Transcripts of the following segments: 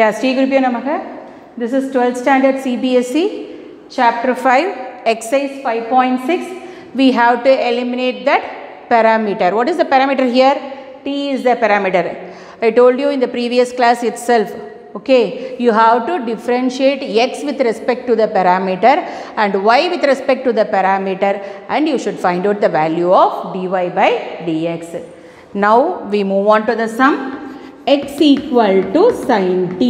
Yeah, Sri Namaha. This is 12th standard CBSE, chapter 5, exercise 5.6. We have to eliminate that parameter. What is the parameter here? T is the parameter. I told you in the previous class itself. Okay, you have to differentiate x with respect to the parameter and y with respect to the parameter and you should find out the value of dy by dx. Now we move on to the sum x equal to sin t.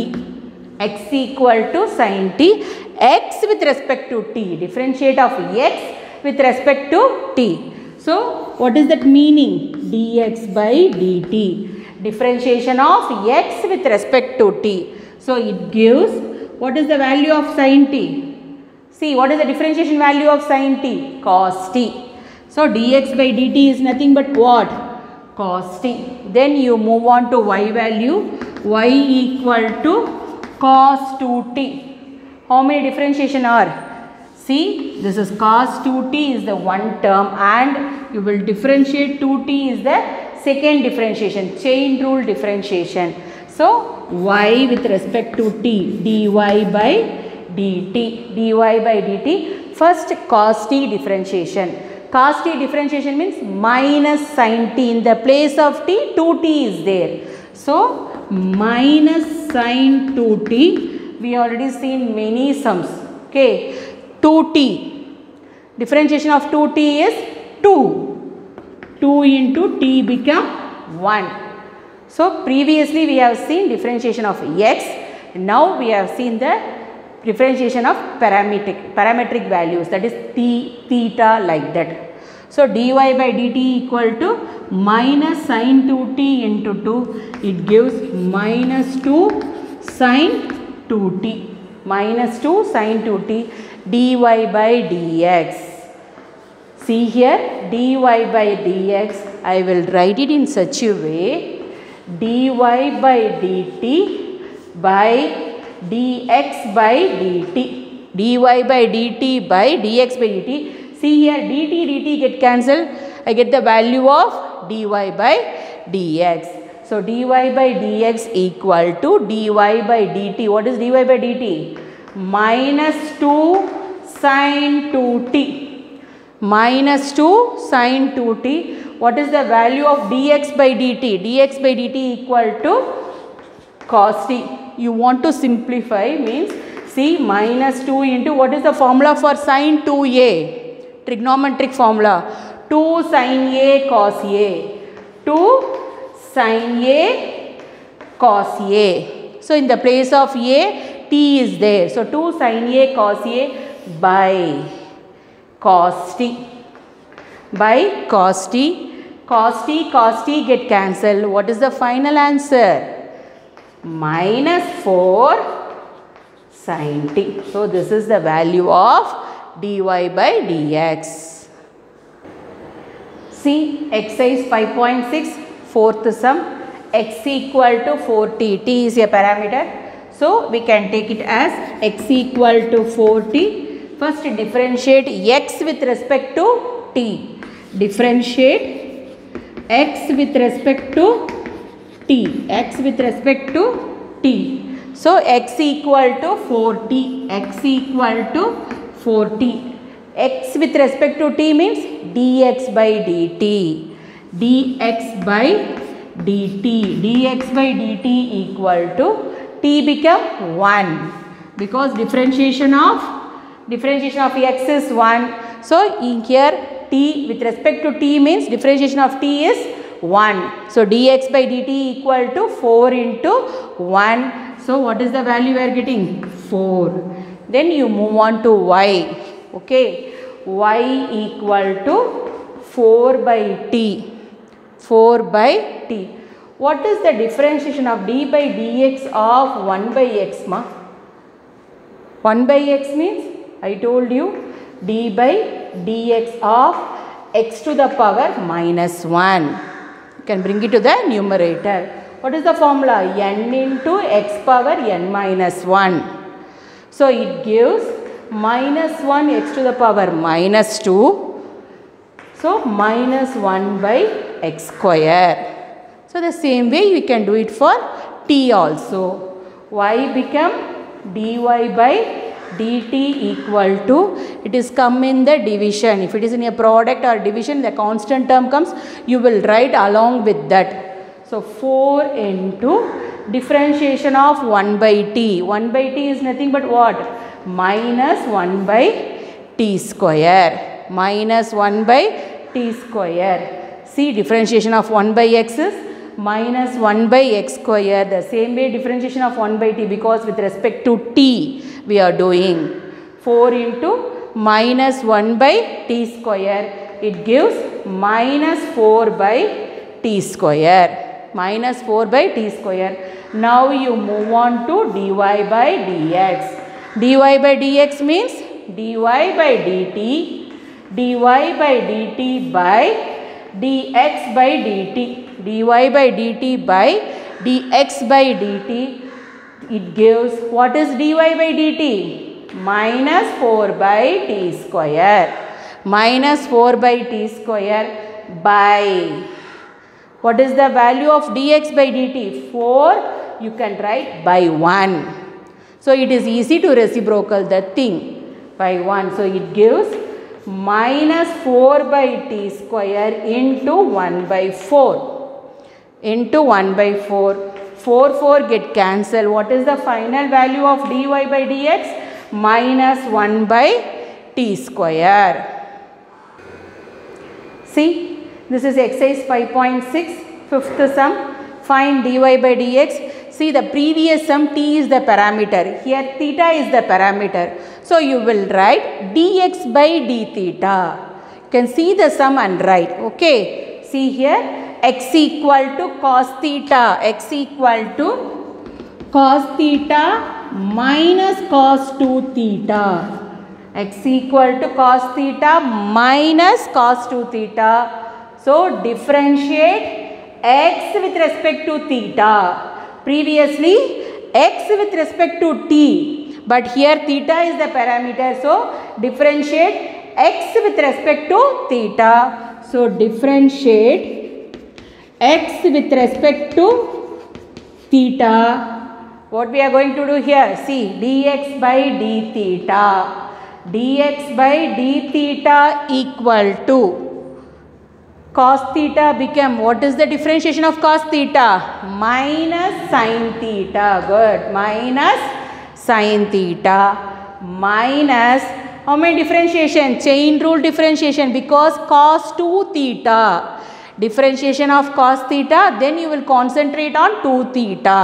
x equal to sin t. x with respect to t. Differentiate of x with respect to t. So what is that meaning? dx by dt. Differentiation of x with respect to t. So it gives what is the value of sin t? See what is the differentiation value of sin t? Cos t. So dx by dt is nothing but what? Cos t. Then you move on to y value. y equal to cos 2t. How many differentiation are? See this is cos 2t is the one term and you will differentiate 2t is the second differentiation chain rule differentiation. So y with respect to t dy by dt dy by dt first cos t differentiation cos t differentiation means minus sin t. In the place of t 2t is there. So minus sin 2t we already seen many sums. Okay? 2t differentiation of 2t is 2 2 into t become 1 so previously we have seen differentiation of x. Now we have seen the differentiation of parametric parametric values that is t theta like that. So dy by dt equal to minus sin 2t into 2 it gives minus 2 sin 2t minus 2 sin 2t dy by dx. See here dy by dx I will write it in such a way dy by dt by dx by dt dy by dt by dx by dt. See here dt dt get cancelled. I get the value of dy by dx. So dy by dx equal to dy by dt. What is dy by dt? Minus 2 sin 2t minus 2 sin 2t what is the value of dx by dt? dx by dt equal to cos t. You want to simplify means see minus 2 into what is the formula for sine 2a? Trigonometric formula 2 sine a cos a 2 sine a cos a. So in the place of a t is there. So 2 sine a cos a by cos t by cos t cos t cos t get cancelled what is the final answer minus 4 sin t. So this is the value of dy by dx. See exercise 5.6 fourth sum. X equal to 4t t. Is a parameter. So we can take it as x equal to 4t first differentiate x with respect to t. Differentiate x with respect to t x with respect to t. So x equal to 4t x equal to 4t x with respect to t means dx by dt. dx by dt. dx by dt equal to t become 1 because differentiation of differentiation of x is 1 so in here t with respect to t means differentiation of t is 1. So dx by dt equal to 4 into 1. So what is the value we are getting? 4. Then you move on to y. Okay. y equal to 4 by t. 4 by t. What is the differentiation of d by dx of 1 by x ma? 1 by x means I told you d by dx of x to the power minus 1. You can bring it to the numerator. What is the formula? n into x power n minus 1. So it gives minus 1 x to the power minus 2. So minus 1 by x square. So the same way you can do it for t also. y become dy by dt equal to it is come in the division. If it is in a product or division the constant term comes you will write along with that. So 4 into differentiation of 1 by t. 1 by t is nothing but what? Minus 1 by t square. Minus 1 by t square. See differentiation of 1 by x is minus 1 by x square the same way differentiation of 1 by t because with respect to t we are doing 4 into minus 1 by t square. It gives minus 4 by t square minus 4 by t square. Now you move on to dy by dx. dy by dx means dy by dt dy by dt by dx by dt dy by dt by dx by dt. It gives what is dy by dt? Minus 4 by t square. Minus 4 by t square by what is the value of dx by dt? 4 you can write by 1 so it is easy to reciprocal the thing by 1 so it gives minus 4 by t square into 1 by 4 into 1 by 4 4 4 get cancelled. What is the final value of dy by dx? Minus 1 by t square. See this is exercise 5.6 fifth sum. Find dy by dx. See the previous sum t is the parameter. Here theta is the parameter so you will write dx by d theta. You can see the sum and write. Okay. See here x equal to cos theta. X equal to cos theta minus cos 2 theta. X equal to cos theta minus cos 2 theta. So differentiate x with respect to theta. Previously x with respect to t but here theta is the parameter so differentiate x with respect to theta. So differentiate x with respect to theta. What we are going to do here? See dx by d theta. dx by d theta equal to cos theta become what is the differentiation of cos theta? Minus sin theta good. Minus sin theta minus how many differentiation? Chain rule differentiation because cos 2 theta. Differentiation of cos theta then you will concentrate on 2 theta.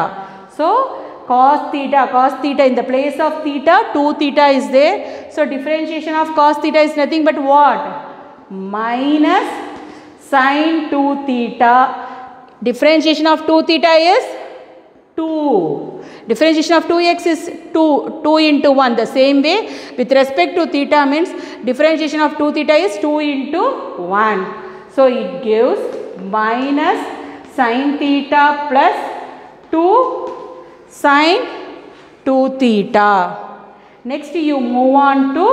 So cos theta cos theta in the place of theta 2 theta is there. So differentiation of cos theta is nothing but what? Minus sin 2 theta. Differentiation of 2 theta is 2 differentiation of 2x is 2 2 into 1 the same way with respect to theta means differentiation of 2 theta is 2 into 1 so it gives minus sin theta plus 2 sin 2 theta. Next you move on to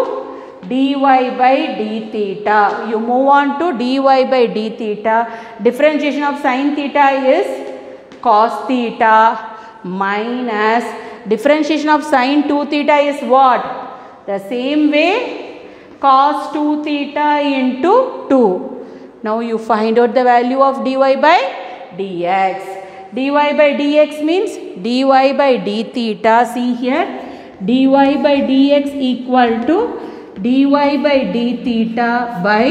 dy by d theta. You move on to dy by d theta. Differentiation of sin theta is cos theta minus differentiation of sine 2 theta is what? The same way cos 2 theta into 2. Now you find out the value of dy by dx. dy by dx means dy by d theta. See here dy by dx equal to dy by d theta by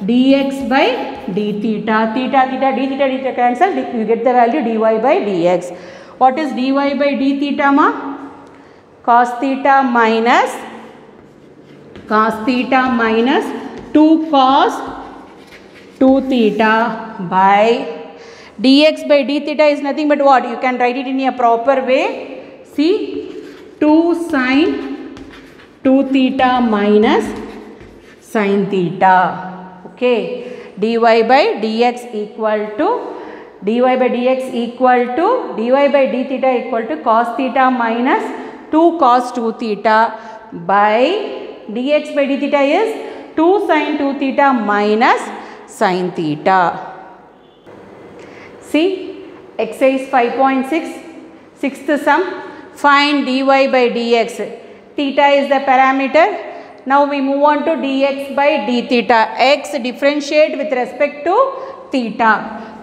dx by d theta. Theta, theta, d theta, d theta cancel. You get the value dy by dx. What is dy by d theta ma? Cos theta minus cos theta minus 2 cos 2 theta by dx by d theta is nothing but what? You can write it in a proper way. See 2 sine 2 theta minus sin theta. Okay. dy by dx equal to dy by dx equal to dy by d theta equal to cos theta minus 2 cos 2 theta by dx by d theta is 2 sin 2 theta minus sin theta. See exercise 5.6 sixth sum find dy by dx. Theta is the parameter. Now we move on to dx by d theta. x differentiate with respect to theta.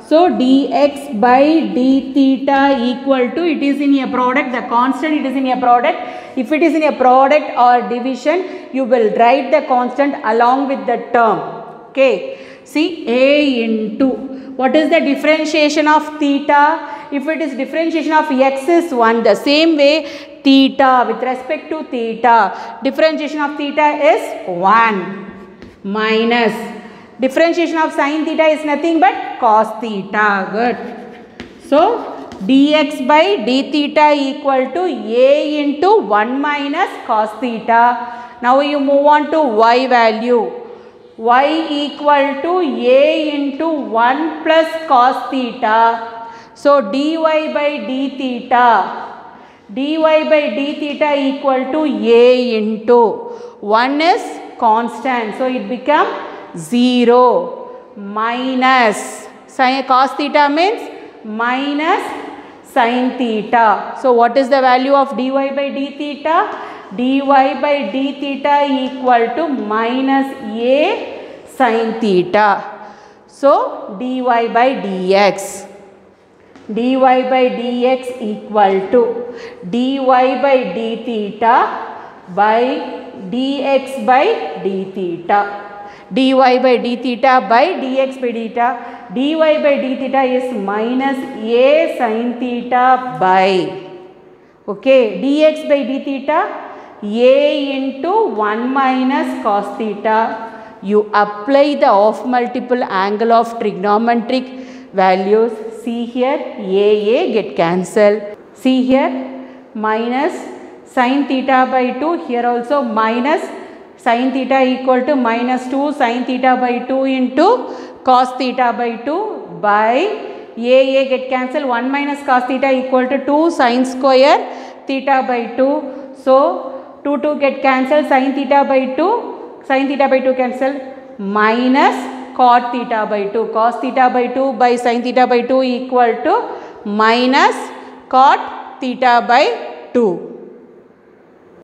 So dx by d theta equal to it is in a product the constant it is in a product. If it is in a product or division you will write the constant along with the term. Okay. See a into what is the differentiation of theta? If it is differentiation of x is 1 the same way theta with respect to theta differentiation of theta is 1 minus differentiation of sine theta is nothing but cos theta good. So dx by d theta equal to a into 1 minus cos theta. Now you move on to y value. y equal to a into 1 plus cos theta. So dy by d theta. dy by d theta equal to a into. 1 is constant. So it become 0 minus sin cos theta means minus sin theta. So what is the value of dy by d theta? dy by d theta equal to minus a sin theta. So dy by dx dy by dx equal to dy by d theta by dx by d theta dy by d theta by dx by theta dy by d theta is minus a sin theta by. Okay dx by d theta a into 1 minus cos theta. You apply the off multiple angle of trigonometric values. See here a a get cancelled. See here minus sin theta by 2 here also minus sin theta equal to minus 2 sin theta by 2 into cos theta by 2 by a a get cancelled 1 minus cos theta equal to 2 sin square theta by 2 so 2 2 get cancelled sin theta by 2 sin theta by 2 cancelled minus cot theta by 2 cos theta by 2 by sin theta by 2 equal to minus cot theta by 2